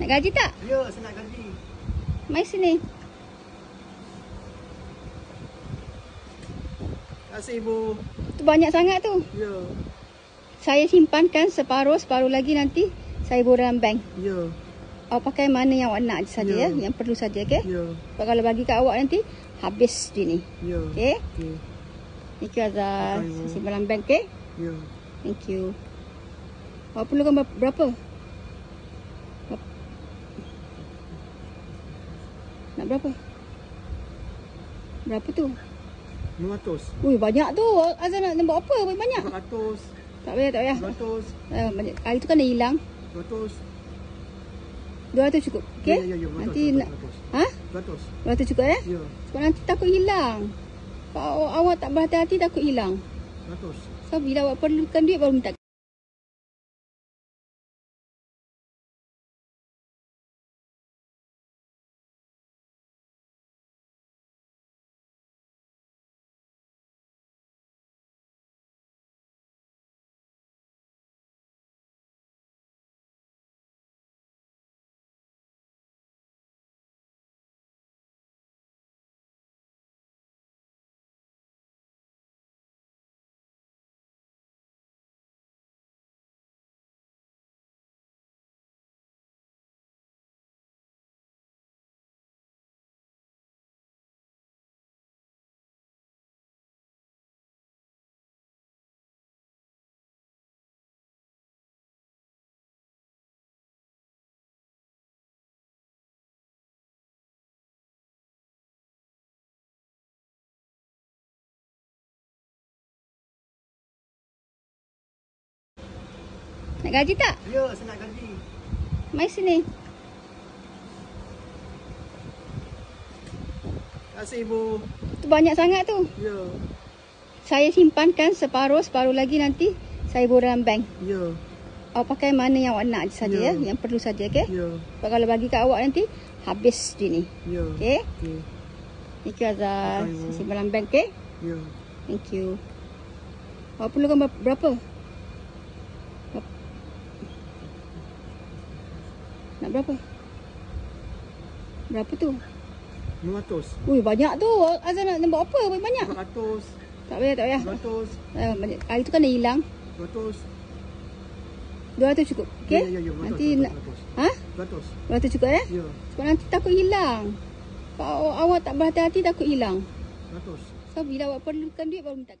Nak gaji tak? Ya, saya nak gaji. Mari sini. Terima kasih ibu. Tu banyak sangat tu. Ya, Saya simpankan separuh, separuh lagi nanti saya bawa dalam bank. ya, Awak pakai mana yang awak nak saja ya. Ya. Yang perlu saja, okey? ya, Sebab kalau bagi kat awak nanti habis je ni. ya. Okey? Okey, Thank you Azhar. Bu. Simpan dalam bank, okey? ya. Thank you. Awak perlukan ber- berapa? Berapa? Nak berapa? Berapa tu? 500. Ui, banyak tu. Azhar nak buat apa? Banyak. 400. Tak payah, tak payah. 200. Eh, banyak. Hari tu kan dah hilang. 200. 200 cukup. Okey? Ya, ya, ya. 200, Nanti 200, nak 200. Ha? 200. 200 cukup eh? Ya, Sebab nanti takut hilang. Kalau awak tak berhati-hati takut hilang. 200. So bila awak perlukan duit baru minta. Nak gaji tak? Ya, saya nak gaji. Mari sini. Terima kasih ibu. Tu banyak sangat tu. Ya, Saya simpankan separuh, separuh lagi nanti saya bawa dalam bank. ya, Awak pakai mana yang awak nak saja ya. Ya. Yang perlu saja, okey? ya, Sebab kalau bagi kat awak nanti habis je ni. ya. Okey? Okey, Thank you Azhar. Terima kasih, Bu. Simpan dalam bank, okey? ya. Thank you. Awak perlukan ber- berapa? Berapa? Nak berapa? Berapa tu? 500. Ui, banyak tu. Azhar nak buat apa? Banyak. 400. Tak payah, tak payah. 200. Eh, banyak. Hari tu kan dah hilang. 200. 200 cukup. Okey? Ya, ya, ya. 200, Nanti 200, nak 200. Ha? 200. 200 cukup eh? Ya, Sebab nanti takut hilang. Kalau awak tak berhati-hati takut hilang. 200. So bila awak perlukan duit baru minta.